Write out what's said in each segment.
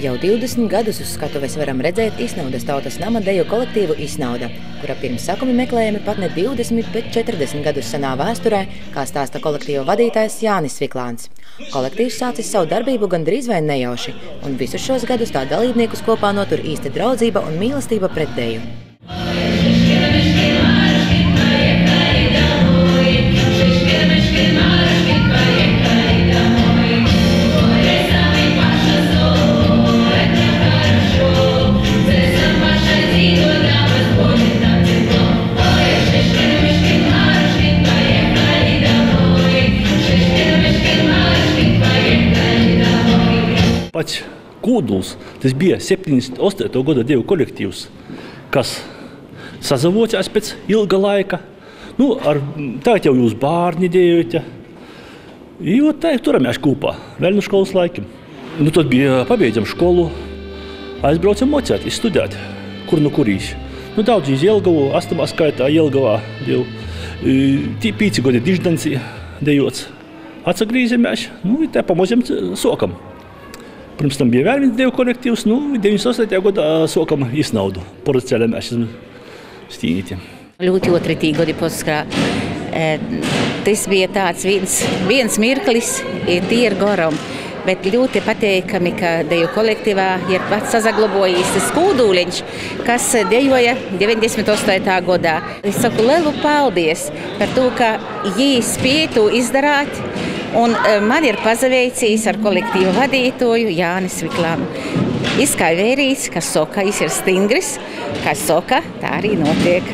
Jau 20 gadus uz skatuves varam redzēt Isnaudas tautas nama deju kolektīvu Isnauda, kura pirms sakumi meklējami pat ne 20, bet 40 gadus senā vēsturē, kā stāsta kolektīva vadītājs Jānis Viklāns. Kolektīvs sācis savu darbību gandrīz vai nejauši, un visus šos gadus tā dalībniekus kopā notur īsta draudzība un mīlestība pret deju. Pats kodols, tas bija 78. gada dievu kolektīvs, kas sazavocās pēc ilga laika. Nu, ar, tagad jau jūs bērni dejojat. Jo tā ir turamies kopā, vēl no skolas laikiem. Nu, tad bija pabeidzam skolu, aizbraucam mocēt, studēt, kur nu kurīs. Nu, daudz iz Jelgavu, astamā skaitā Jelgavā jau tī pīci gadi diždansī dejots. Atsagrīzamies, nu, tā pamazam sokam. Pirms tam bija vēl viens dievu kolektīvs, nu, 98. gadā sākām iznaudu. Porcelānā esam stīnīti. Ļoti otritī gadi poskrā. Tas bija tāds viens, viens mirklis, tie ir gorom. Bet ļoti pateikami, ka deju kolektīvā ir pats saglabājis tas kūdūliņš, kas dejoja 98. gadā. Es saku lielu paldies par to, ka spēja to izdarīt. Un man ir pazaveicis ar kolektīvu vadītāju Jānis Viklānu. Izskaidrojis, ka sokais ir stingrs, kā soka, tā arī notiek.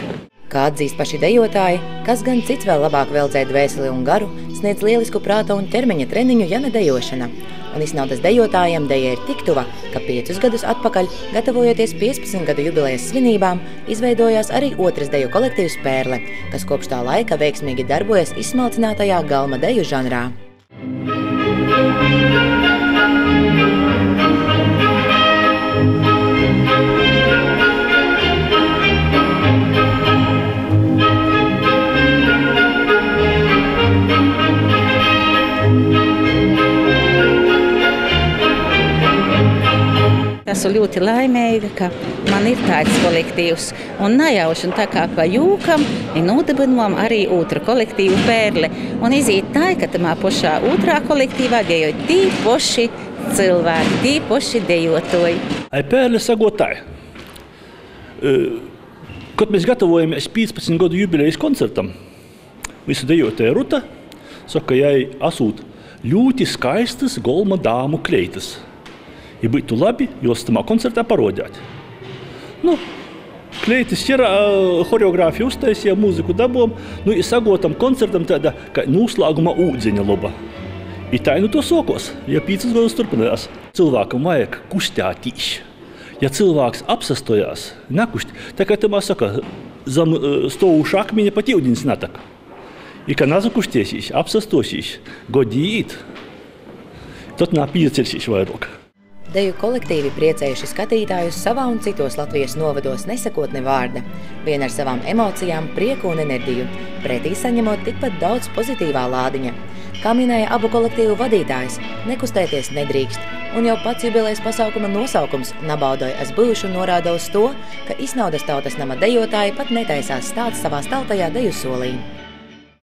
Kā atzīst paši dejotāji, kas gan cits vēl labāk veldzē dvēseli un garu, sniedz lielisku prāta un ķermeņa treniņu, ja ne dejošana. Un iznaudas dejotājiem deja ir tik tuva, ka piecus gadus atpakaļ, gatavojoties 15 gadu jubilejas svinībām, izveidojās arī otrs deju kolektīvs Pērle, kas kopš tā laika veiksmīgi darbojas izsmalcinātajā galma deju žanrā. Thank you. Esmu ļoti laimīga, ka man ir tāds kolektīvs. Un nejauši, un tā kā pa jūkam, ir nodibinām arī otru kolektīvu pērli. Un iziet tā, ka tamā pašā otrā kolektīvā dejo tī poši cilvēki, tī poši dejotoji. Ai pērle sagotāji. Kad mēs gatavojamies 15 gadu jubilejas koncertam, visu dejotāju Ruta saka, jai asūt ļoti skaistas golma dāmu kleitas. Ja būtu labi, jos tamā koncertā parodēt. Nu, Kleitis ir uh, choreogrāfija uztaisīja, mūziku dabūjām, nu, ir sagotam koncertam tāda, ka noslēguma ūdeņa loba. Ir tā, nu to sokos, ja pīcis gadus turpinājās. Cilvēkam vajag kustētīs. Ja cilvēks apsastojās, nekust, tā kā tamā saka, zem uh, stovuša akmeņa pat ūdens netak. Ir kā nazakustēsīs, apsastosīs, godīt, tad nā pīcelsīs vairāk. Deju kolektīvi priecējuši skatītājus savā un citos Latvijas novados nesakot ne vārda. Vien ar savām emocijām, prieku un enerģiju, pretī saņemot tikpat daudz pozitīvā lādiņa. Kā minēja abu kolektīvu vadītājs, nekustēties nedrīkst, un jau pats jubilejas pasaukuma nosaukums Nabaudoja es būšu norāda uz to, ka Isnaudas tautas nama dejotāji pat netaisās stāt savā staltajā deju solī.